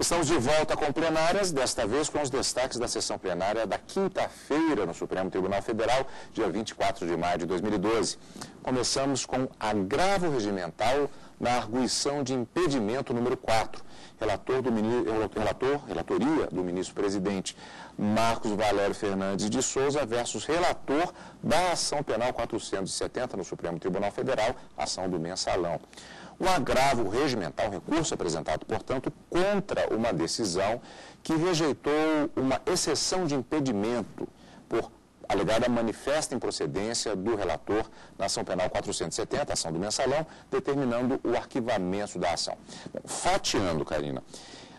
Estamos de volta com plenárias, desta vez com os destaques da sessão plenária da quinta-feira no Supremo Tribunal Federal, dia 24 de maio de 2012. Começamos com agravo regimental na arguição de impedimento número 4. Relator, do, relator, relatoria do ministro-presidente Marcos Valério Fernandes de Souza versus relator da ação penal 470 no Supremo Tribunal Federal, ação do mensalão um agravo regimental, um recurso apresentado, portanto, contra uma decisão que rejeitou uma exceção de impedimento por alegada manifesta improcedência do relator na ação penal 470, ação do mensalão, determinando o arquivamento da ação. Bom, fatiando, Karina,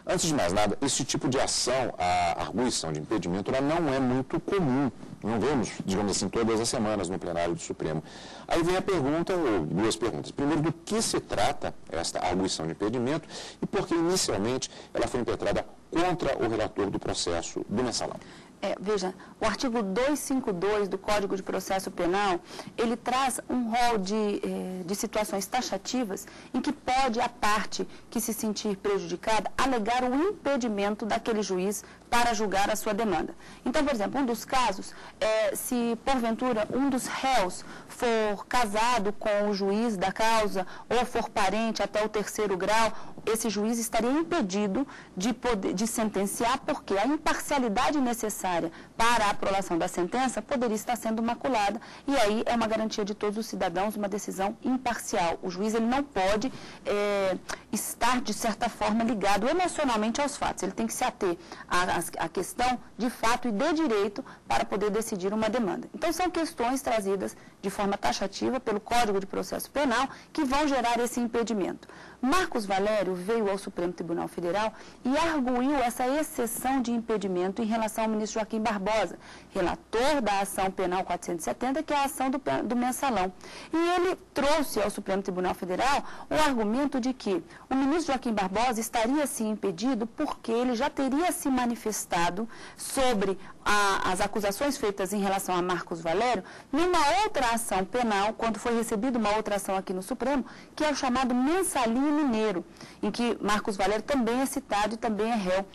Antes de mais nada, esse tipo de ação, a arguição de impedimento, ela não é muito comum. Não vemos, digamos assim, todas as semanas no plenário do Supremo. Aí vem a pergunta, ou duas perguntas. Primeiro, do que se trata esta arguição de impedimento e por que inicialmente ela foi impetrada contra o relator do processo do mensalão. É, veja, o artigo 252 do Código de Processo Penal, ele traz um rol de, eh, de situações taxativas em que pode a parte que se sentir prejudicada alegar o impedimento daquele juiz para julgar a sua demanda. Então, por exemplo, um dos casos, é, se porventura um dos réus for casado com o juiz da causa ou for parente até o terceiro grau, esse juiz estaria impedido de, poder, de sentenciar porque a imparcialidade necessária para a aprovação da sentença poderia estar sendo maculada e aí é uma garantia de todos os cidadãos uma decisão imparcial. O juiz ele não pode é, estar, de certa forma, ligado emocionalmente aos fatos. Ele tem que se ater a a questão de fato e de direito para poder decidir uma demanda. Então, são questões trazidas de forma taxativa pelo Código de Processo Penal que vão gerar esse impedimento. Marcos Valério veio ao Supremo Tribunal Federal e arguiu essa exceção de impedimento em relação ao ministro Joaquim Barbosa, relator da ação penal 470, que é a ação do, do mensalão. E ele trouxe ao Supremo Tribunal Federal o argumento de que o ministro Joaquim Barbosa estaria se impedido porque ele já teria se manifestado sobre a, as acusações feitas em relação a Marcos Valério numa outra ação penal, quando foi recebida uma outra ação aqui no Supremo, que é o chamado mensalinho mineiro, em que Marcos Valério também é citado e também é réu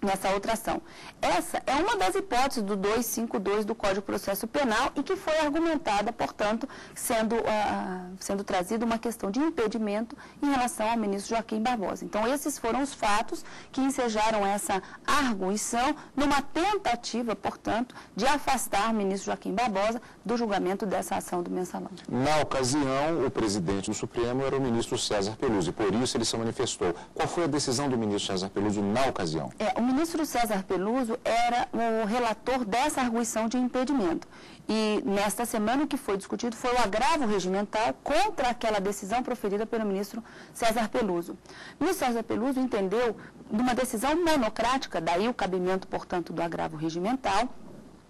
nessa outra ação. Essa é uma das hipóteses do 252 do Código de Processo Penal e que foi argumentada, portanto, sendo, uh, sendo trazida uma questão de impedimento em relação ao ministro Joaquim Barbosa. Então, esses foram os fatos que ensejaram essa arguição numa tentativa, portanto, de afastar o ministro Joaquim Barbosa do julgamento dessa ação do mensalão. Na ocasião, o presidente do Supremo era o ministro César Peluso e por isso ele se manifestou. Qual foi a decisão do ministro César Peluso na ocasião? É, ministro César Peluso era o relator dessa arguição de impedimento. E nesta semana o que foi discutido foi o agravo regimental contra aquela decisão proferida pelo ministro César Peluso. O ministro César Peluso entendeu, numa decisão monocrática, daí o cabimento, portanto, do agravo regimental,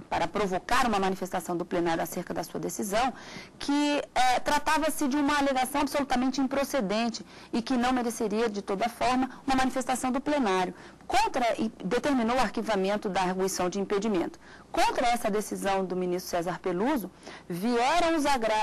para provocar uma manifestação do plenário acerca da sua decisão, que é, tratava-se de uma alegação absolutamente improcedente e que não mereceria, de toda forma, uma manifestação do plenário. Contra, e determinou o arquivamento da arguição de impedimento. Contra essa decisão do ministro César Peluso, vieram os agra...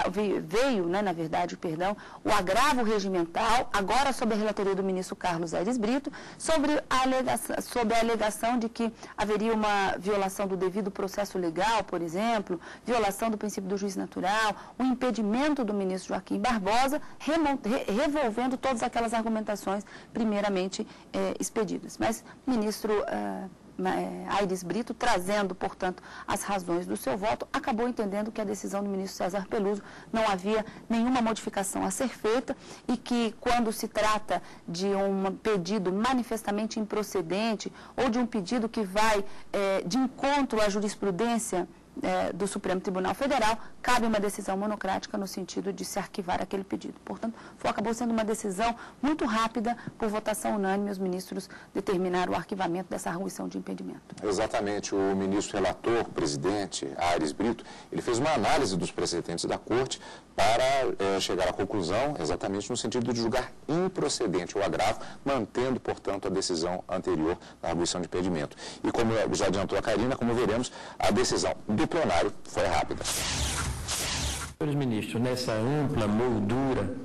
veio, né, na verdade, perdão, o agravo regimental, agora sob a relatoria do ministro Carlos Aires Brito, sobre a alegação, sobre a alegação de que haveria uma violação do devido processo legal, por exemplo, violação do princípio do juiz natural, o impedimento do ministro Joaquim Barbosa, revolvendo todas aquelas argumentações primeiramente eh, expedidas. Mas, ministro. Eh, é, Aires Brito, trazendo, portanto, as razões do seu voto, acabou entendendo que a decisão do ministro César Peluso não havia nenhuma modificação a ser feita e que, quando se trata de um pedido manifestamente improcedente ou de um pedido que vai é, de encontro à jurisprudência é, do Supremo Tribunal Federal, cabe uma decisão monocrática no sentido de se arquivar aquele pedido. Portanto, foi, acabou sendo uma decisão muito rápida, por votação unânime, os ministros determinaram o arquivamento dessa arguição de impedimento. Exatamente. O ministro relator, presidente Aires Brito, ele fez uma análise dos precedentes da Corte para é, chegar à conclusão, exatamente no sentido de julgar improcedente o agravo, mantendo, portanto, a decisão anterior da arguição de impedimento. E como já adiantou a Karina, como veremos, a decisão do plenário foi rápida. Senhores ministros, nessa ampla moldura,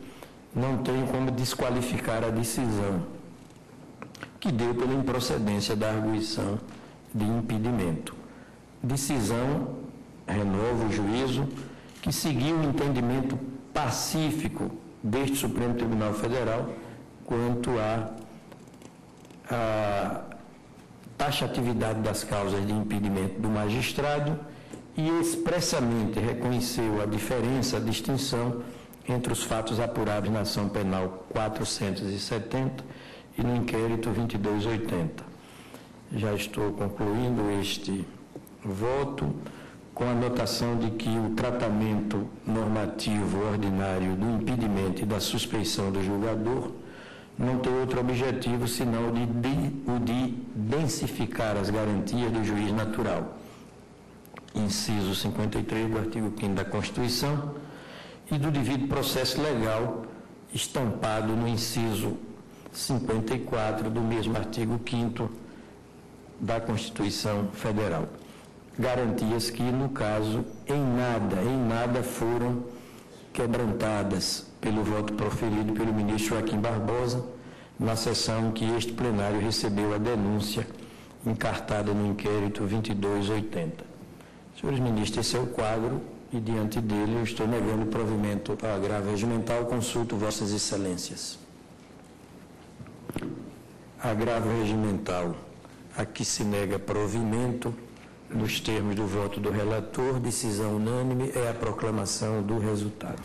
não tem como desqualificar a decisão. O que deu pela improcedência da arguição de impedimento. Decisão, renova o juízo, que seguiu o entendimento pacífico deste Supremo Tribunal Federal quanto à taxatividade das causas de impedimento do magistrado e expressamente reconheceu a diferença, a distinção entre os fatos apurados na ação penal 470 e no inquérito 2280. Já estou concluindo este voto com a notação de que o tratamento normativo ordinário do impedimento e da suspeição do julgador não tem outro objetivo senão o de, de, o de densificar as garantias do juiz natural. Inciso 53 do artigo 5 da Constituição e do devido processo legal estampado no inciso 54 do mesmo artigo 5 da Constituição Federal. Garantias que, no caso, em nada, em nada foram quebrantadas pelo voto proferido pelo ministro Joaquim Barbosa na sessão que este plenário recebeu a denúncia encartada no inquérito 2280. Senhores ministros, esse é o quadro e diante dele eu estou negando provimento ao agravo regimental, consulto vossas excelências. Agravo regimental, a que se nega provimento, nos termos do voto do relator, decisão unânime é a proclamação do resultado.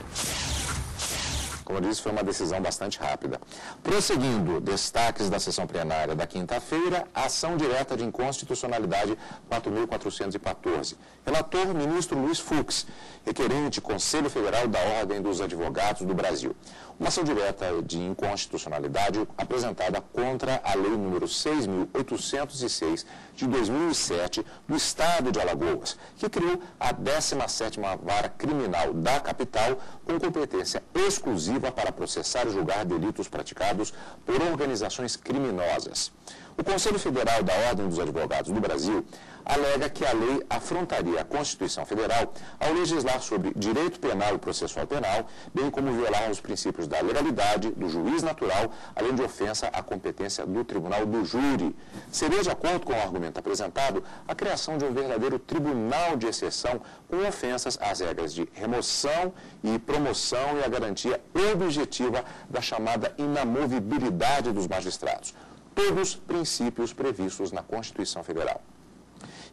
Como eu disse, foi uma decisão bastante rápida. Prosseguindo, destaques da sessão plenária da quinta-feira, ação direta de inconstitucionalidade 4.414. Relator, ministro Luiz Fux, requerente Conselho Federal da Ordem dos Advogados do Brasil. Uma ação direta de inconstitucionalidade apresentada contra a Lei número 6.806 de 2007 do Estado de Alagoas, que criou a 17ª Vara Criminal da capital com competência exclusiva para processar e julgar delitos praticados por organizações criminosas. O Conselho Federal da Ordem dos Advogados do Brasil alega que a lei afrontaria a Constituição Federal ao legislar sobre direito penal e processual penal, bem como violar os princípios da legalidade, do juiz natural, além de ofensa à competência do tribunal do júri. Seria, de acordo com o argumento apresentado, a criação de um verdadeiro tribunal de exceção com ofensas às regras de remoção e promoção e a garantia objetiva da chamada inamovibilidade dos magistrados. Todos princípios previstos na Constituição Federal.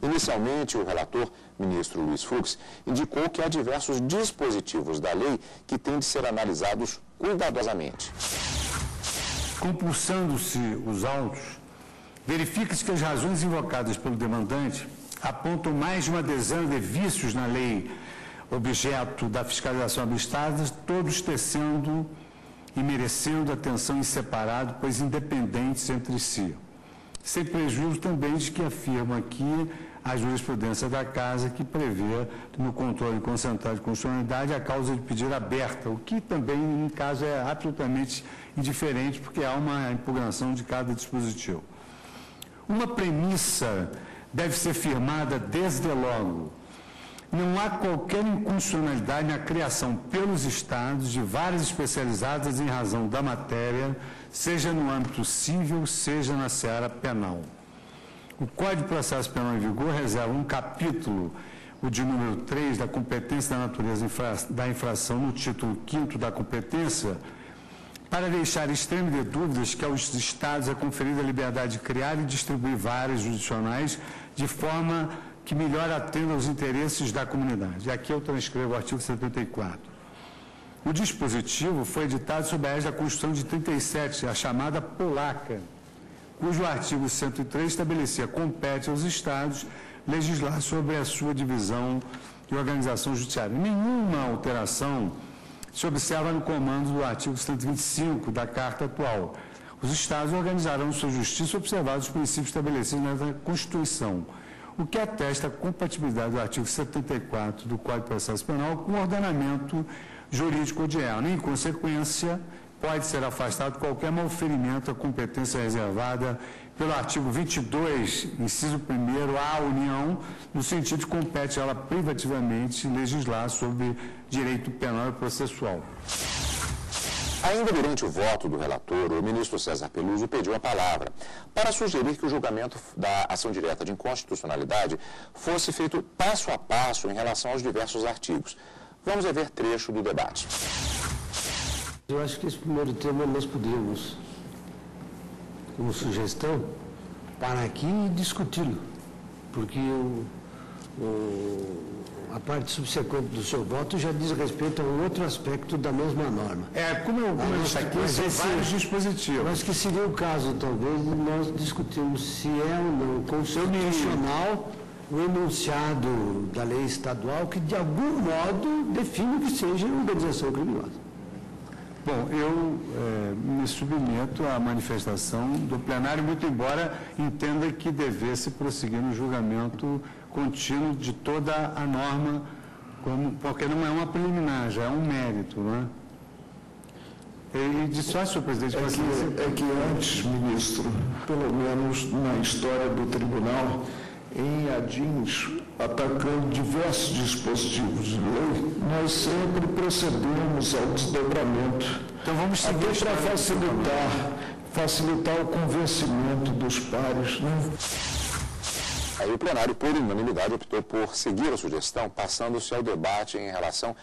Inicialmente, o relator, ministro Luiz Fux, indicou que há diversos dispositivos da lei que têm de ser analisados cuidadosamente. Compulsando-se os autos, verifica-se que as razões invocadas pelo demandante apontam mais de uma dezena de vícios na lei objeto da fiscalização abstradas, todos tecendo e merecendo atenção em separado, pois independentes entre si. Sem prejuízo também de que afirma aqui a jurisprudência da Casa, que prevê no controle concentrado de constitucionalidade a causa de pedir aberta, o que também, em caso, é absolutamente indiferente, porque há uma impugnação de cada dispositivo. Uma premissa deve ser firmada desde logo. Não há qualquer inconstitucionalidade na criação pelos Estados de varas especializadas em razão da matéria, seja no âmbito civil, seja na seara penal. O Código de Processo Penal em vigor reserva um capítulo, o de número 3, da competência da natureza infra, da infração, no título 5 da competência, para deixar extremo de dúvidas que aos Estados é conferida a liberdade de criar e distribuir várias judicionais de forma que melhor atenda aos interesses da comunidade. E aqui eu transcrevo o artigo 74. O dispositivo foi editado sob a égide da Constituição de 37, a chamada polaca, cujo artigo 103 estabelecia compete aos Estados legislar sobre a sua divisão e organização judiciária. Nenhuma alteração se observa no comando do artigo 125 da Carta atual. Os Estados organizarão sua justiça observando os princípios estabelecidos na Constituição, o que atesta a compatibilidade do artigo 74 do Código de Processo Penal com o ordenamento jurídico ela. Em consequência, pode ser afastado qualquer malferimento à competência reservada pelo artigo 22, inciso 1 à União, no sentido de compete ela privativamente legislar sobre direito penal e processual. Ainda durante o voto do relator, o ministro César Peluso pediu a palavra para sugerir que o julgamento da ação direta de inconstitucionalidade fosse feito passo a passo em relação aos diversos artigos. Vamos ver trecho do debate. Eu acho que esse primeiro tema nós podemos, como sugestão, parar aqui e discuti-lo, porque o, o, a parte subsequente do seu voto já diz respeito a um outro aspecto da mesma norma. É, como eu disse são vários dispositivos. Acho que seria o caso, talvez, de nós discutirmos se é ou não constitucional o enunciado da lei estadual que, de algum modo, define que seja organização criminosa. Bom, eu é, me submeto à manifestação do plenário, muito embora entenda que devesse prosseguir no julgamento contínuo de toda a norma, como, porque não é uma preliminar, já é um mérito, não é? E só, senhor presidente, é que, é que antes, ministro, pelo menos na história do tribunal, em Adins, atacando diversos dispositivos de lei, nós sempre procedemos ao desdobramento. Então vamos seguir Até para facilitar, facilitar o convencimento dos pares. Né? Aí o plenário, por unanimidade, optou por seguir a sugestão, passando-se ao debate em relação,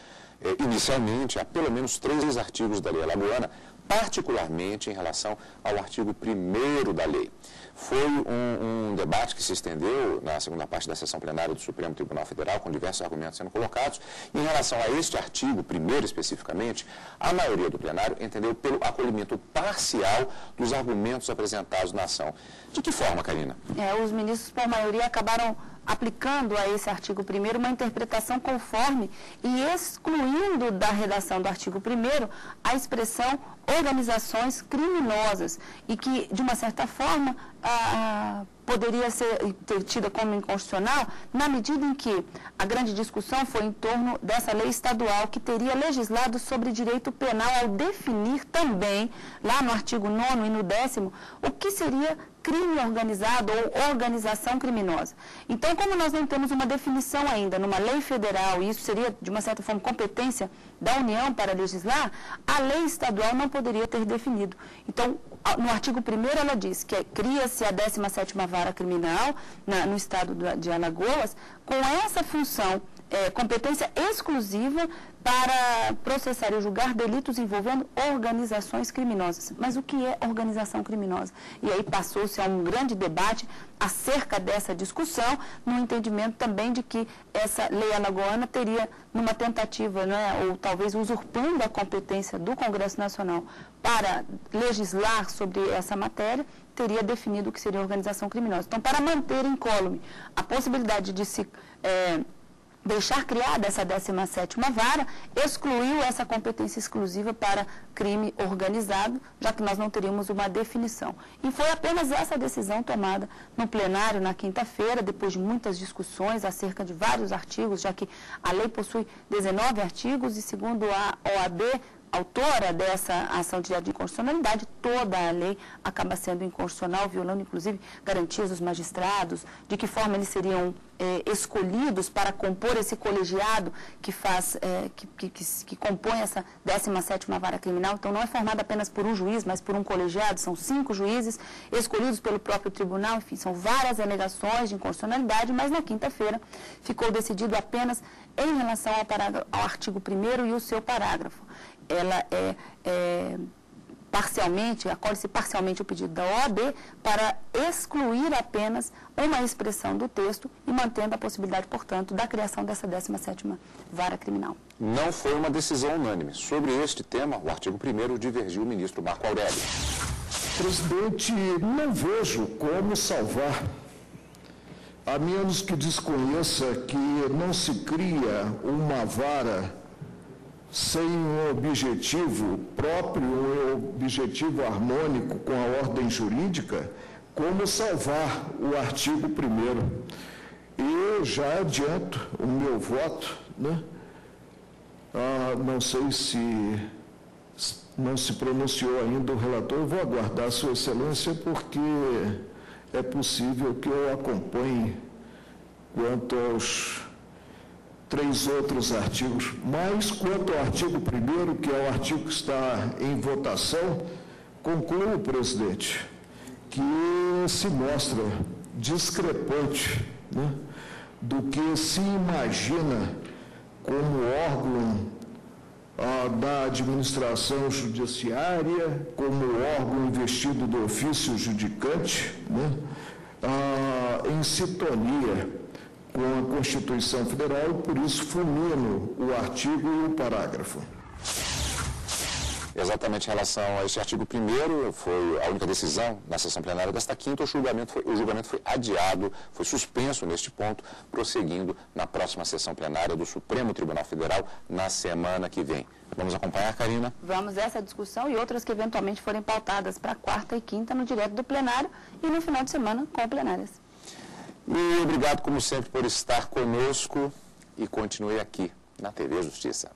eh, inicialmente, a pelo menos três artigos da lei alagoana, particularmente em relação ao artigo 1 da lei. Foi um, um, debate que se estendeu na segunda parte da sessão plenária do Supremo Tribunal Federal, com diversos argumentos sendo colocados. Em relação a este artigo, primeiro especificamente, a maioria do plenário entendeu pelo acolhimento parcial dos argumentos apresentados na ação. De que forma, Karina? É, os ministros, por maioria, acabaram aplicando a esse artigo 1 uma interpretação conforme e excluindo da redação do artigo 1 a expressão organizações criminosas e que, de uma certa forma, ah, poderia ser tida como inconstitucional na medida em que a grande discussão foi em torno dessa lei estadual que teria legislado sobre direito penal ao definir também, lá no artigo 9 e no décimo, o que seria crime organizado ou organização criminosa. Então, como nós não temos uma definição ainda numa lei federal, e isso seria, de uma certa forma, competência da União para legislar, a lei estadual não poderia ter definido. Então, no artigo 1 ela diz que cria-se a 17ª vara criminal na, no estado de Alagoas com essa função é, competência exclusiva para processar e julgar delitos envolvendo organizações criminosas. Mas o que é organização criminosa? E aí passou-se a um grande debate acerca dessa discussão, no entendimento também de que essa lei alagoana teria, numa tentativa, né, ou talvez usurpando a competência do Congresso Nacional para legislar sobre essa matéria, teria definido o que seria organização criminosa. Então, para manter incólume a possibilidade de se... É, deixar criada essa 17ª vara, excluiu essa competência exclusiva para crime organizado, já que nós não teríamos uma definição. E foi apenas essa decisão tomada no plenário na quinta-feira, depois de muitas discussões acerca de vários artigos, já que a lei possui 19 artigos e, segundo a OAB, autora dessa ação de inconstitucionalidade, toda a lei acaba sendo inconstitucional, violando inclusive garantias dos magistrados, de que forma eles seriam é, escolhidos para compor esse colegiado que faz, é, que, que, que, que, compõe essa 17ª vara criminal. Então, não é formada apenas por um juiz, mas por um colegiado. São cinco juízes escolhidos pelo próprio tribunal. Enfim, são várias alegações de inconstitucionalidade, mas na quinta-feira ficou decidido apenas em relação ao, ao artigo 1 e o seu parágrafo ela é, é parcialmente, acolhe-se parcialmente o pedido da OAB para excluir apenas uma expressão do texto e mantendo a possibilidade, portanto, da criação dessa 17ª vara criminal. Não foi uma decisão unânime. Sobre este tema, o artigo 1 divergiu o ministro Marco Aurélio. Presidente, não vejo como salvar, a menos que desconheça que não se cria uma vara sem um objetivo próprio, um objetivo harmônico com a ordem jurídica, como salvar o artigo 1 Eu já adianto o meu voto, né? Ah, não sei se não se pronunciou ainda o relator, vou aguardar Sua Excelência, porque é possível que eu acompanhe quanto aos três outros artigos. Mas, quanto ao artigo 1, que é o artigo que está em votação, concluo, presidente, que se mostra discrepante né, do que se imagina como órgão ah, da administração judiciária, como órgão investido do ofício judicante, né, ah, em sintonia com a Constituição Federal, por isso fulmino o artigo e o parágrafo. Exatamente em relação a esse artigo 1 foi a única decisão na sessão plenária desta quinta, o julgamento, foi, o julgamento foi adiado, foi suspenso neste ponto, prosseguindo na próxima sessão plenária do Supremo Tribunal Federal na semana que vem. Vamos acompanhar, Karina? Vamos, essa discussão e outras que eventualmente forem pautadas para quarta e quinta no direto do plenário e no final de semana com plenárias. E obrigado, como sempre, por estar conosco e continue aqui na TV Justiça.